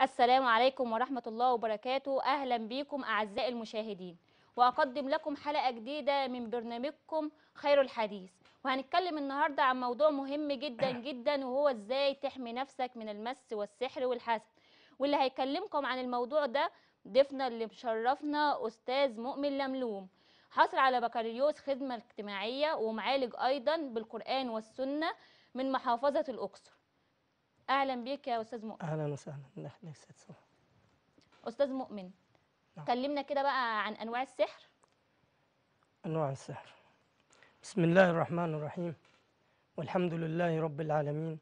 السلام عليكم ورحمة الله وبركاته. أهلا بكم أعزائي المشاهدين. وأقدم لكم حلقة جديدة من برنامجكم خير الحديث. وهنتكلم النهاردة عن موضوع مهم جدا جدا وهو إزاي تحمي نفسك من المس والسحر والحسد. واللي هيكلمكم عن الموضوع ده ضيفنا اللي مشرفنا أستاذ مؤمن لملوم. حاصل على بكالوريوس خدمة اجتماعية ومعالج أيضا بالقرآن والسنة من محافظة الأقصر. أهلا بك يا أستاذ مؤمن. أهلا وسهلا. ست صباح أستاذ مؤمن نعم. كلمنا كده بقى عن أنواع السحر. أنواع السحر. بسم الله الرحمن الرحيم. والحمد لله رب العالمين.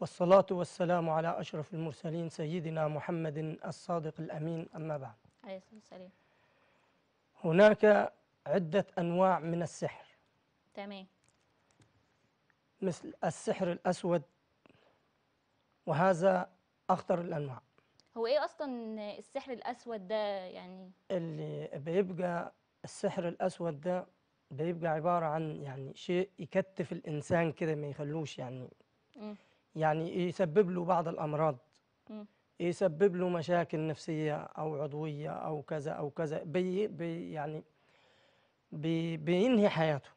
والصلاة والسلام على أشرف المرسلين سيدنا محمد الصادق الأمين. أما بعد. عليه الصلاة والسلام. هناك عدة أنواع من السحر. تمام. مثل السحر الأسود وهذا أخطر الأنواع. هو إيه أصلا السحر الأسود ده يعني؟ اللي بيبقى السحر الأسود ده بيبقى عبارة عن يعني شيء يكتف الإنسان كده ما يخلوش يعني مم. يعني يسبب له بعض الأمراض. مم. يسبب له مشاكل نفسية أو عضوية أو كذا أو كذا. بي بي يعني بي بينهي حياته.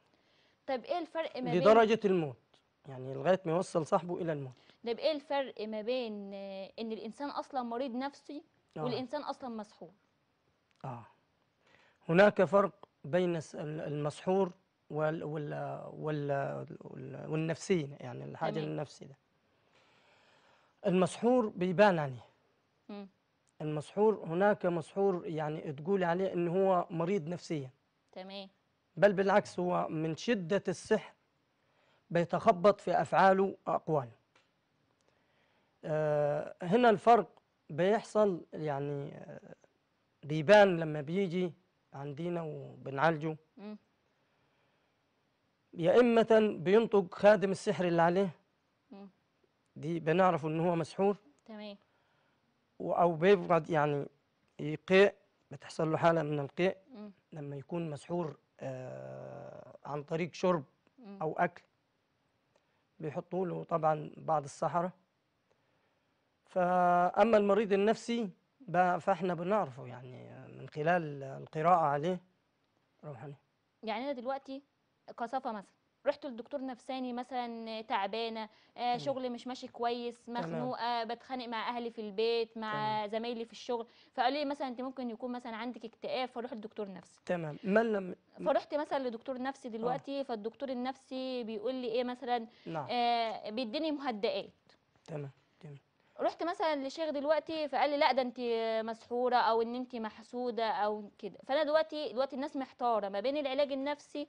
طب إيه الفرق ما بين لدرجة الموت. يعني لغاية ما يوصل صاحبه إلى الموت طب إيه الفرق ما بين آه، إن الإنسان أصلا مريض نفسي آه. والإنسان أصلا مسحور آه. هناك فرق بين المسحور وال وال وال وال والنفسي يعني الحاجة تمام. النفسي ده المسحور بيبان عليه مم. المسحور هناك مسحور يعني تقول عليه إن هو مريض نفسيا تمام بل بالعكس هو من شدة السحر بيتخبط في أفعاله وأقواله آه، هنا الفرق بيحصل يعني آه، بيبان لما بيجي عندنا وبنعالجه. يا إما بينطق خادم السحر اللي عليه. دي بنعرف إن هو مسحور تمام أو بيبعد يعني يقيء بتحصل له حالة من القيء. لما يكون مسحور آه، عن طريق شرب. أو أكل بيحطوا له طبعا بعض السحرة. فأما المريض النفسي بقى فإحنا بنعرفه يعني من خلال القراءة عليه. روحاني يعني أنا دلوقتي كصفة مثلا رحت لدكتور نفساني مثلا تعبانة آه شغل مش ماشي كويس مخنوقة بتخانق مع أهلي في البيت مع زمايلي في الشغل. فقال لي مثلا أنت ممكن يكون مثلا عندك اكتئاب فروح لدكتور نفسي. تمام. من لم فرحت مثلا لدكتور نفسي دلوقتي فالدكتور النفسي بيقول لي إيه مثلا نعم. آه بيديني مهدئات. تمام رحت مثلا لشيخ دلوقتي فقال لي لا ده أنت مسحورة أو إن أنت محسودة أو كده. فأنا دلوقتي دلوقتي الناس محتارة ما بين العلاج النفسي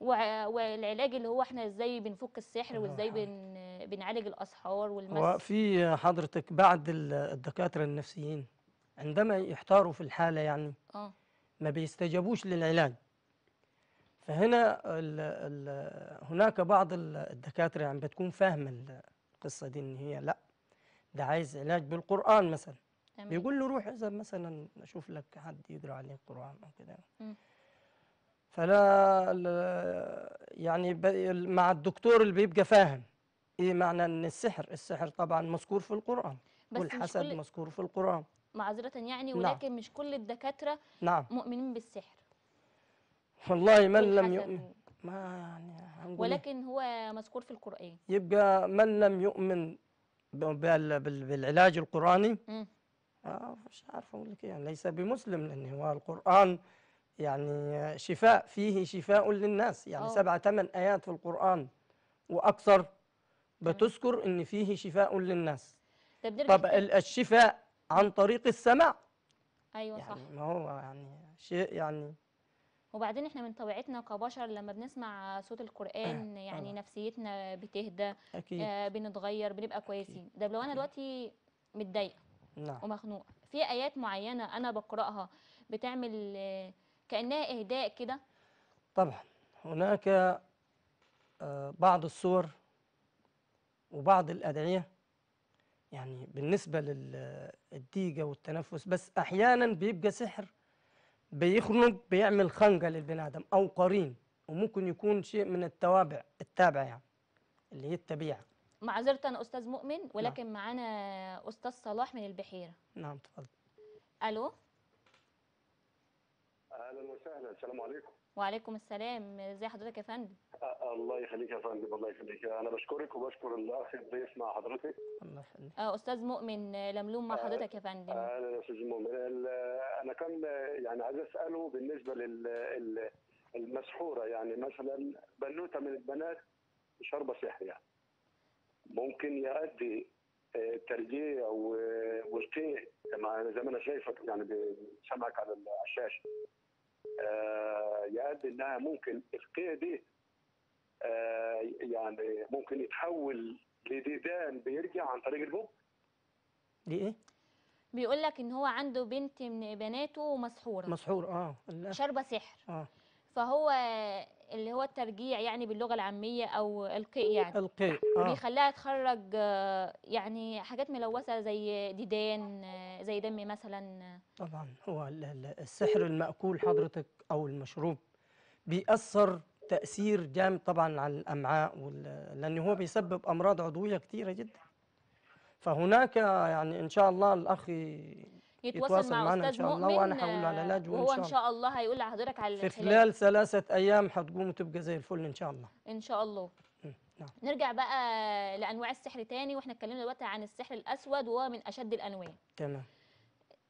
والعلاج اللي هو إحنا إزاي بنفك السحر وازاي بن بنعالج الأسحار والمس. في حضرتك بعض ال- الدكاترة النفسيين عندما يحتاروا في الحالة يعني آه. ما بيستجابوش للعلاج. فهنا ال ال هناك بعض ال- الدكاترة يعني بتكون فاهمة القصة دي إن هي لأ ده عايز علاج بالقرآن مثلا. تمام. بيقول له روح اذهب مثلا أشوف لك حد يقرأ عليه القران أو كده. فلا يعني مع الدكتور اللي بيبقى فاهم. إيه معنى إن السحر؟ السحر طبعا مذكور في القرآن بس والحسد كل مذكور في القرآن. معذرة يعني نعم. ولكن مش كل الدكاترة نعم. مؤمنين بالسحر. والله من لم يؤمن. ما يعني إيه؟ ولكن هو مذكور في القرآن. يبقى من لم يؤمن بالعلاج القرآني. آه مش عارف أقول لك إيه، يعني ليس بمسلم لأن هو القرآن يعني شفاء فيه شفاء للناس. يعني آه. سبعة ثمان آيات في القرآن وأكثر بتذكر إن فيه شفاء للناس. طب طب الشفاء عن طريق السمع أيوه صح. يعني ما هو يعني شيء يعني وبعدين إحنا من طبيعتنا كبشر لما بنسمع صوت القرآن يعني طبعا. نفسيتنا بتهدى أكيد. آه بنتغير بنبقى كويسين. ده لو أنا دلوقتي متضايقة نعم. ومخنوقة في آيات معينة أنا بقرأها بتعمل آه كأنها إهداء كده؟ طبعا. هناك آه، بعض الصور وبعض الأدعية يعني بالنسبة للضيقة والتنفس بس أحيانا بيبقى سحر بيخنق بيعمل خنقة للبني آدم أو قرين وممكن يكون شيء من التوابع التابعة يعني اللي هي التبيعة. معذره أنا أستاذ مؤمن ولكن معانا أستاذ صلاح من البحيرة. نعم تفضل. ألو؟ أهلا وسهلا. السلام عليكم. وعليكم السلام. ازي حضرتك يا فندم؟ أه الله يخليك يا فندم الله يخليك. أنا بشكرك وبشكر الاخ الضيف مع حضرتك. الله يخليك. آه، أستاذ مؤمن آه، لملوم مع آه، حضرتك يا فندم. أهلا يا أستاذ مؤمن. أنا كان يعني عايز أسأله بالنسبة لل المسحورة يعني مثلا بنوتة من البنات شاربه سحر يعني. ممكن يؤدي آه، ترجيع والقيء كما زي ما أنا شايفك يعني بسمعك على الشاشة. آه، يؤدي إنها ممكن آه، يعني ممكن يتحول لديدان بيرجع عن طريق البوق دي إيه بيقول لك إن هو عنده بنت من بناته مسحورة. مسحور آه. شاربة سحر. آه. فهو اللي هو الترجيع يعني باللغة العامية أو القيء يعني. القي آه. بيخليها تخرج آه، يعني حاجات ملوثة زي ديدان آه، زي دم مثلا. طبعا هو ال- ال- السحر المأكول حضرتك أو المشروب بيأثر تأثير جامد طبعا على الأمعاء وال- لأن هو بيسبب أمراض عضوية كثيرة جدا. فهناك يعني إن شاء الله الأخ يتواصل يتواصل مع معنا أستاذ شاء الله وأنا هقول له على العلاج وهو إن شاء الله. هيقول لحضرتك على في خلال ثلاثة أيام حتقوم وتبقى زي الفل إن شاء الله. إن شاء الله. نعم. نرجع بقى لأنواع السحر تاني وإحنا اتكلمنا دلوقتي عن السحر الأسود وهو من أشد الأنواع. تمام.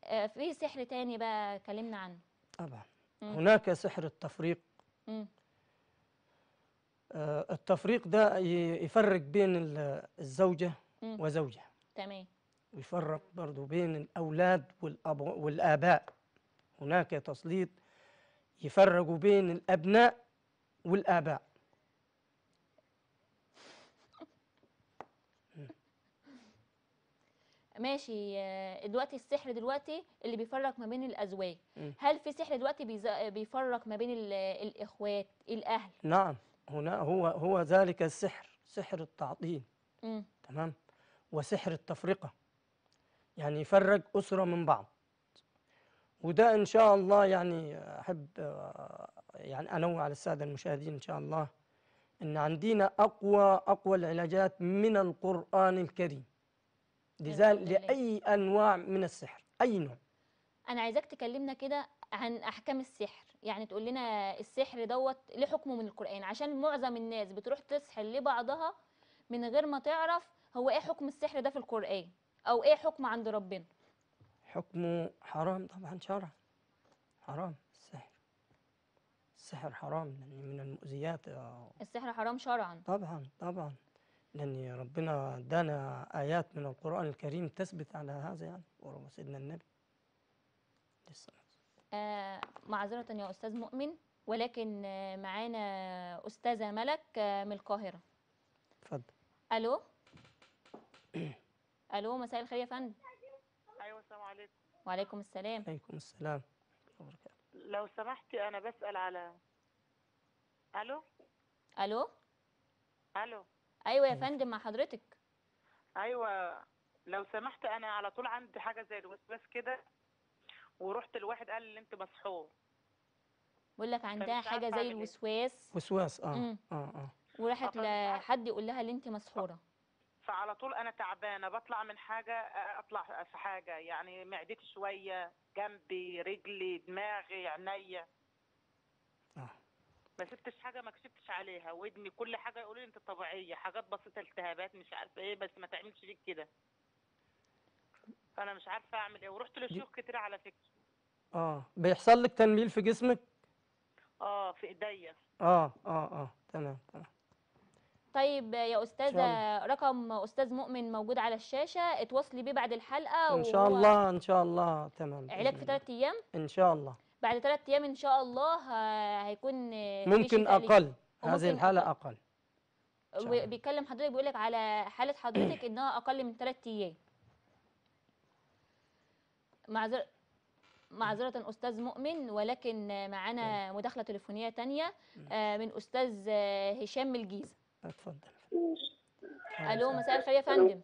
آه، في سحر تاني بقى اتكلمنا عنه. طبعا. هناك سحر التفريق. مم. آه، التفريق ده يفرق بين ال- الزوجة مم. وزوجها. تمام. ويفرق برضو بين الأولاد والأب والآباء. هناك تسليط يفرقوا بين الأبناء والآباء. ماشي. دلوقتي السحر دلوقتي اللي بيفرق ما بين الأزواج. هل في سحر دلوقتي بيفرق ما بين ال- الإخوات الأهل؟ نعم. هنا هو هو ذلك السحر سحر التعطيل. تمام؟ وسحر التفرقة. يعني يفرق أسرة من بعض. وده إن شاء الله يعني أحب يعني أنوه على السادة المشاهدين إن شاء الله إن عندنا أقوى أقوى العلاجات من القرآن الكريم. لذلك. لأي أنواع من السحر أي نوع. أنا عايزاك تكلمنا كده عن أحكام السحر. يعني تقول لنا السحر دوت ليه حكمه من القرآن. عشان معظم الناس بتروح تسحر لبعضها من غير ما تعرف هو إيه حكم السحر ده في القرآن. أو إيه حكم عند ربنا؟ حكمه حرام طبعا شرعا. حرام السحر السحر حرام لأن من المؤذيات. السحر حرام شرعا. طبعا طبعا. لأن ربنا ادانا آيات من القرآن الكريم تثبت على هذا يعني. وسيدنا النبي. لسه آه معذرة يا أستاذ مؤمن ولكن معانا أستاذة ملك آه، من القاهرة. اتفضل. ألو؟ ألو مساء الخير يا فندم. أيوه السلام عليكم. وعليكم السلام. عليكم السلام. لو سمحتي أنا بسأل على ألو؟ ألو؟ ألو. أيوة يا أيوة. فندم مع حضرتك. أيوه لو سمحت أنا على طول عندي حاجة زي الوسواس كده ورحت لواحد قال لي أنت مسحور بقول لك عندها أعمل زي إيه. الوسواس. وسواس آه. آه آه. وراحت. لحد يقول لها اللي أنت مسحورة فعلى طول أنا تعبانة بطلع من حاجة أطلع في حاجة يعني معدتي شوية جنبي رجلي دماغي عينيا. آه. ما سبتش حاجة ما كشفتش عليها. ودني كل حاجة يقولوا لي أنت طبيعية حاجات بسيطة التهابات مش عارفة إيه بس ما تعملش فيك كده. فأنا مش عارفة أعمل إيه. ورحت لشيوخ كتير على فكرة. آه. بيحصل لك تنميل في جسمك؟ آه في إيديا. آه آه آه. تمام تمام. طيب يا شاء أستاذة رقم أستاذ مؤمن موجود على الشاشة اتواصلي بيه بعد الحلقة إن شاء الله إن شاء الله تمام علاج في ثلاث الله. إن شاء الله بعد ثلاث أيام إن شاء الله ه- هيكون ممكن. أقل هذه الحالة أقل. أقل. بيتكلم حضرتك بيقول لك على حالة حضرتك إنها أقل من 3 أيام معذرة معذرة أستاذ مؤمن ولكن معانا مداخلة تليفونية تانية آه، من أستاذ آه، هشام من الجيزة اتفضل. ألو مساء الخير يا فندم.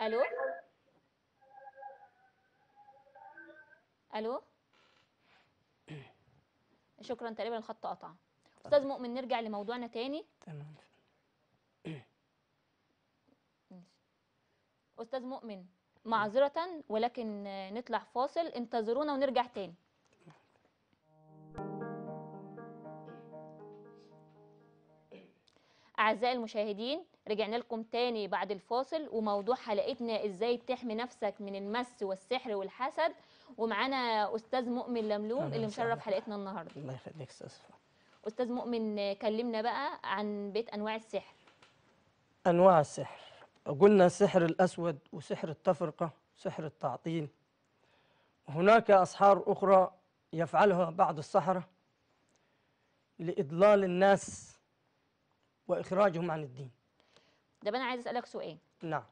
ألو؟ ألو؟ شكرا تقريبا الخط قطع. أستاذ مؤمن نرجع لموضوعنا تاني. تمام. أستاذ مؤمن معذرة ولكن نطلع فاصل. انتظرونا ونرجع تاني. أعزائي المشاهدين رجعنا لكم تاني بعد الفاصل وموضوع حلقتنا إزاي تحمي نفسك من المس والسحر والحسد. ومعانا أستاذ مؤمن لملوم اللي. مشرف حلقتنا النهاردة. الله يخليك أستاذ أستاذ مؤمن كلمنا بقى عن بيت أنواع السحر. أنواع السحر. قلنا السحر الأسود وسحر التفرقة سحر التعطيل. هناك أسحار أخرى يفعلها بعض السحرة لإضلال الناس وإخراجهم عن الدين. ده أنا عايز أسألك سؤال. نعم.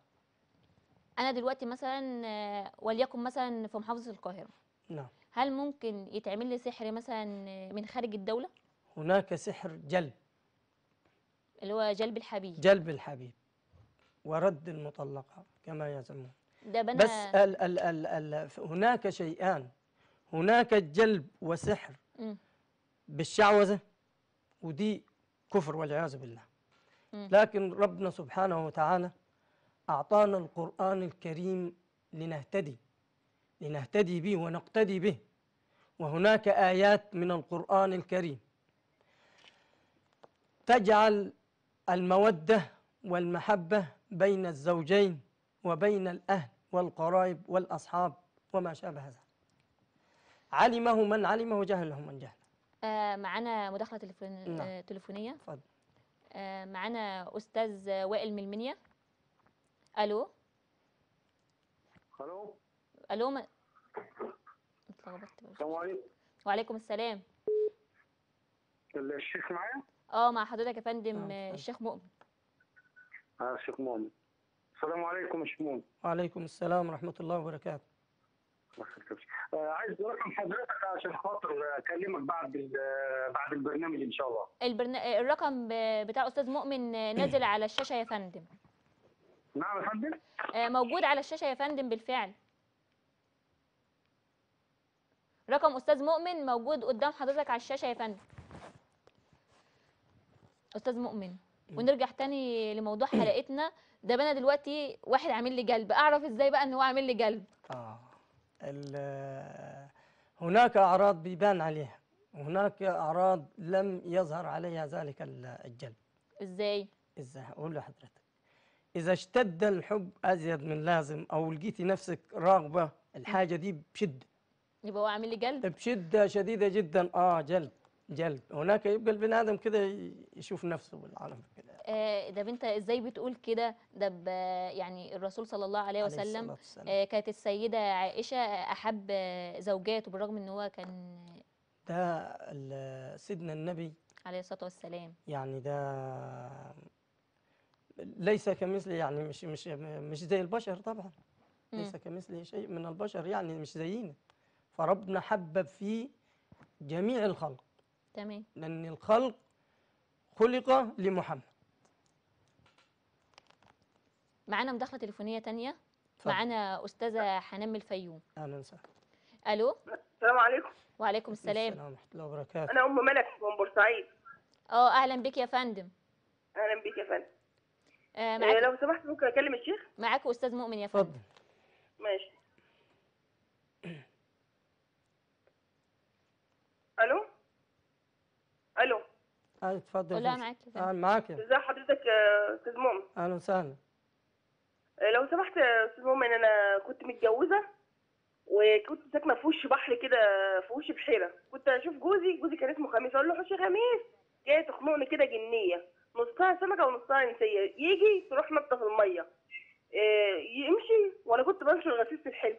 أنا دلوقتي مثلا وليكن مثلا في محافظة القاهرة. نعم. هل ممكن يتعمل لي سحر مثلا من خارج الدولة؟ هناك سحر جلب. اللي هو جلب الحبيب. جلب الحبيب. ورد المطلقة كما يزعمون. ده بنا بس ال ال ال ال هناك شيئان. هناك الجلب وسحر مم. بالشعوذة ودي كفر والعياذ بالله. لكن ربنا سبحانه وتعالى أعطانا القرآن الكريم لنهتدي لنهتدي به ونقتدي به. وهناك آيات من القرآن الكريم. تجعل المودة والمحبة بين الزوجين وبين الأهل والقرائب والأصحاب وما شابه ذلك. علمه من علمه وجهله من جهله. آه معانا مداخلة تليفون... نعم. آه تليفونية. اتفضل آه معانا أستاذ وائل من المنيا ألو ألو ألو ما... اتلخبطت بقى. السلام عليكم وعليكم السلام الشيخ معايا؟ آه مع حضرتك يا فندم نعم، آه،. الشيخ مؤمن آه الشيخ مؤمن السلام عليكم يا شيخ مؤمن وعليكم السلام ورحمة الله وبركاته. آه عايز رقم حضرتك عشان خاطر أكلمك بعد بعد البرنامج إن شاء الله. البرنا... الرقم بتاع أستاذ مؤمن نازل على الشاشة يا فندم. نعم يا فندم؟ آه، موجود على الشاشة يا فندم بالفعل. رقم أستاذ مؤمن موجود قدام حضرتك على الشاشة يا فندم. أستاذ مؤمن ونرجع تاني لموضوع حلقتنا. ده بقى أنا دلوقتي واحد عامل لي جلب. أعرف إزاي بقى إن هو عامل لي جلب؟ آه. هناك أعراض بيبان عليها. وهناك أعراض لم يظهر عليها ذلك ال- الجلب إزاي؟ إزاي؟ أقول لحضرتك. إذا اشتد الحب أزيد من لازم أو لقيتي نفسك راغبة الحاجة دي بشدة. يبقى هو عامل لي جلب بشدة شديدة جدا. آه جلب جلب هناك يبقى البني آدم كده يشوف نفسه بالعالم كده. ده انت إزاي بتقول كده؟ ده يعني الرسول صلى الله عليه عليه وسلم والسلام. آه، كانت السيدة عائشة أحب آه، زوجاته بالرغم إن هو كان ده سيدنا النبي عليه الصلاة والسلام. يعني ده ليس كمثله يعني مش مش مش زي البشر طبعا. ليس كمثله شيء من البشر يعني مش زينا. فربنا حبب فيه جميع الخلق. تمام. لأن الخلق خلق لمحمد. معانا مداخلة تليفونية تانية؟ اتفضل. معانا أستاذة حنان الفيوم. أهلا وسهلا. ألو؟ السلام عليكم. وعليكم السلام. السلام ورحمة الله وبركاته. أنا أم ملك من بورسعيد. آه أهلا بك يا فندم. أهلا بيك يا فندم. آه، آه معاك لو سمحت ممكن أكلم الشيخ؟ معاك أستاذ مؤمن يا فندم. اتفضل. ماشي. ألو؟ ألو؟ آه، اتفضل فندم. معاك يا فندم. آه، معاك يا- ازي حضرتك يا أستاذ مؤمن؟ أهلا وسهلا. آه لو سمحت يا أستاذ مؤمن أنا كنت متجوزة وكنت ساكنة في وش بحر كده في وش بحيرة. كنت أشوف جوزي جوزي كان اسمه خميس أقول له حوش خميس جاية تخنقني كده جنية. نصها سمكة ونصها إنسية. يجي تروح نطة في المية. آه، يمشي وأنا كنت بمشي الغسيل في الحلم.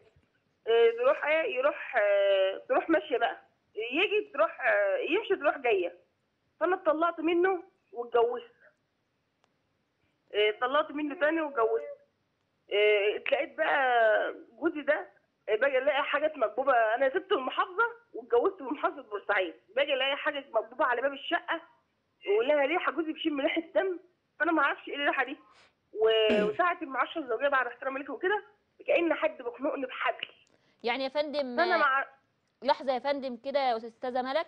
آه، تروح إيه؟ يروح آه، تروح ماشية بقى. يجي تروح آه، يمشي تروح جاية. فأنا اتطلقت منه واتجوزت. آه، اتطلقت منه تاني واتجوزت. آه، اتلاقيت بقى جوزي ده باجي الاقي حاجات مكبوبة. أنا سبت المحافظة واتجوزت في محافظة بورسعيد. باجي الاقي حاجة مكبوبة على باب الشقة ولها ريحة جوزي بيشم ريحة دم. فأنا ما أعرفش إيه الريحة دي. وساعة المعاشره الزوجيه بعد احترام لك وكده كأن حد بيخنقني بحبل يعني يا فندم فأنا آه، مع لحظة يا فندم كده يا أستاذة ملك.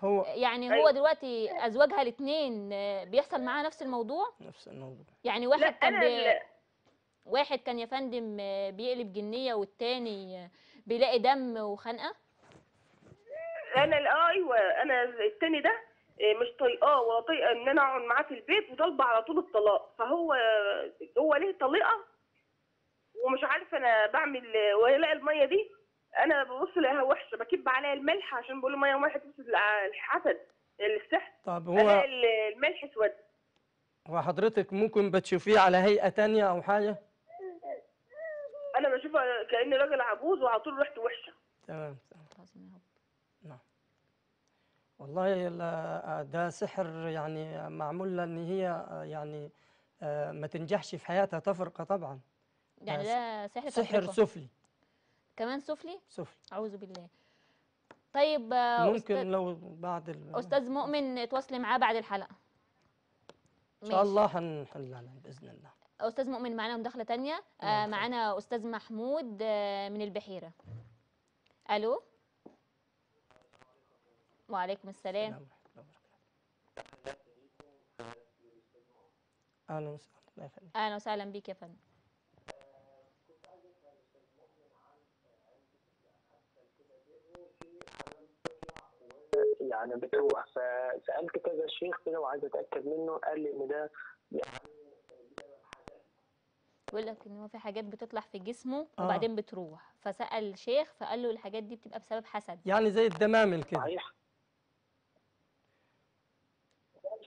هو يعني هو أيوة. دلوقتي أزواجها الاثنين بيحصل معاها نفس الموضوع؟ نفس الموضوع. يعني لا واحد كان أنا بي... واحد كان يا فندم آه، بيقلب جنية والتاني آه، بيلاقي دم وخنقة؟ أنا آه أيوه أنا التاني ده آه، مش طايقاه ولا طايقه إن أنا أقعد معاه في البيت وطالبة على طول الطلاق. فهو هو ليه طليقة؟ ومش عارفه أنا بعمل ولا المية دي. أنا ببص الاقيها وحشة بكب عليها الملح عشان بقول مية ملح تفسد الحسد السحر طب هو الملح اسود. هو حضرتك ممكن بتشوفيه على هيئة تانية أو حاجة؟ أنا بشوفها كأني راجل عجوز وعلى طول ريحته وحشة. تمام تمام. رب. والله ده سحر يعني معمول لها ان هي يعني آه، ما تنجحش في حياتها تفرقة طبعا. يعني ده سحر سحر. سفلي. كمان سفلي؟ سفلي. أعوذ بالله. طيب آه، ممكن أستاذ, لو بعد ال... أستاذ مؤمن تواصلي معاه بعد الحلقة. إن شاء الله هنحلها بإذن الله. أستاذ مؤمن معانا مداخله تانية. آه نعم. معانا أستاذ محمود آه من البحيرة. ألو؟ وعليكم السلام. السلام ورحمة الله وبركاته. أهلا وسهلا. أهلا وسهلا بيك يا فندم. يعني بتروح فسالت كذا شيخ كده وعايز أتأكد منه قال لي إن ده بيقول لك إن هو في حاجات بتطلع في جسمه آه. وبعدين بتروح. فسأل شيخ فقال له الحاجات دي بتبقى بسبب حسد. يعني زي الدمامل كده. صحيح.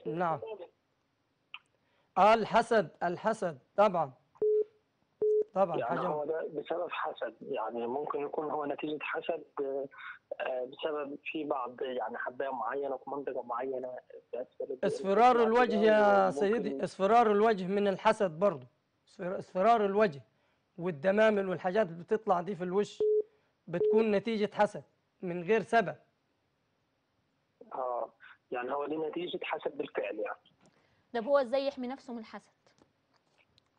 نعم. آه الحسد الحسد طبعا. طبعا يعني حاجة هو ده بسبب حسد. يعني ممكن يكون هو نتيجة حسد آه، بسبب في بعض يعني حباية معينة في منطقة معينة. في اسفل الجسم. اصفرار الوجه يا ممكن- سيدي اصفرار الوجه من الحسد برضه اصفرار الوجه والدمامل والحاجات اللي بتطلع دي في الوش بتكون نتيجة حسد من غير سبب. آه يعني هو دي نتيجة حسد بالفعل يعني. طب هو إزاي يحمي نفسه من الحسد؟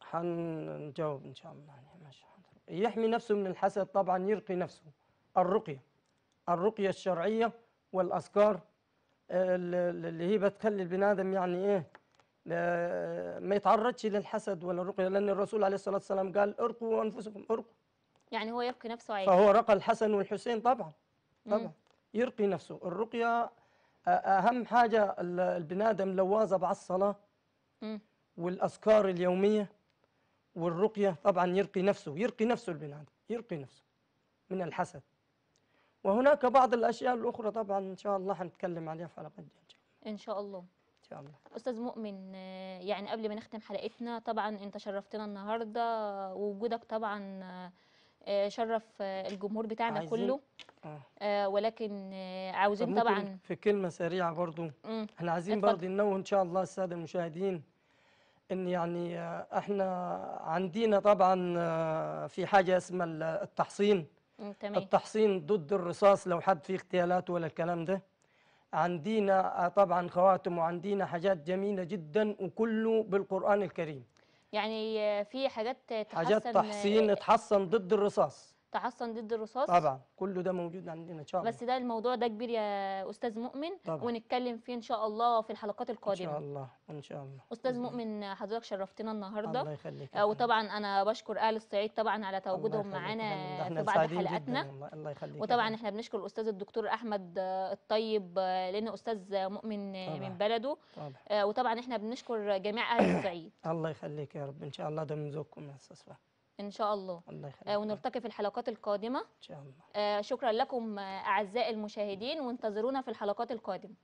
حنجاوب إن شاء الله. يعني ماشي. يحمي نفسه من الحسد طبعا يرقي نفسه. الرقية الرقية الشرعية والأذكار ال- ال- اللي هي بتخلي البني آدم يعني إيه؟ لا- ما يتعرضش للحسد ولا الرقية لأن الرسول عليه الصلاة والسلام قال ارقوا أنفسكم ارقوا يعني هو يرقي نفسه عادي. فهو رقى الحسن والحسين طبعا مم. طبعا. يرقي نفسه. الرقية أ- أهم حاجة ال- البني آدم لو واظب على الصلاة مم. والأذكار اليومية والرقية طبعا يرقي نفسه يرقي نفسه البني آدم يرقي نفسه من الحسد. وهناك بعض الأشياء الأخرى طبعا إن شاء الله حنتكلم عليها في حلقات دي إن شاء الله. إن شاء الله. إن شاء الله. أستاذ مؤمن يعني قبل ما نختم حلقتنا طبعا أنت شرفتنا النهارده ووجودك طبعا آه، شرف آه، الجمهور بتاعنا عايزين- كله. آه. آه، ولكن آه، عاوزين طبعا في كلمة سريعة برضو. مم، إحنا عايزين. برضه ننوه إن شاء الله السادة المشاهدين إن يعني آه، إحنا عندنا طبعا في حاجة اسمها ال- التحصين. مم، تمام. التحصين ضد الرصاص لو حد فيه اغتيالات ولا الكلام ده. عندنا آه، طبعا خواتم وعندنا حاجات جميلة جدا وكله بالقرآن الكريم. يعني آه، في حاجات حاجات تحسن تحصين آه، تحصن ضد الرصاص. تحسن ضد الرصاص؟ طبعا. كله ده موجود عندنا إن شاء الله. بس ده الموضوع ده كبير يا أستاذ مؤمن طبعا. ونتكلم فيه إن شاء الله في الحلقات إن القادمة. شاء الله إن شاء الله. أستاذ. مؤمن حضرتك شرفتنا النهارده. الله يخليك آه،. وطبعا أنا بشكر أهل الصعيد طبعا على تواجدهم معانا في بعض حلقاتنا. الله يخليك وطبعا. إحنا بنشكر الأستاذ الدكتور أحمد الطيب آه، لأنه أستاذ مؤمن طبعاً. من بلده. طبعا. آه، وطبعا إحنا بنشكر جميع أهل الصعيد. الله يخليك يا رب. إن شاء الله ده من ذوقكم يا أستاذ إن شاء الله. الله يخليك. آه،. ونلتقي في الحلقات القادمة. إن شاء الله. آه، شكرا لكم آه، أعزائي المشاهدين وانتظرونا في الحلقات القادمة.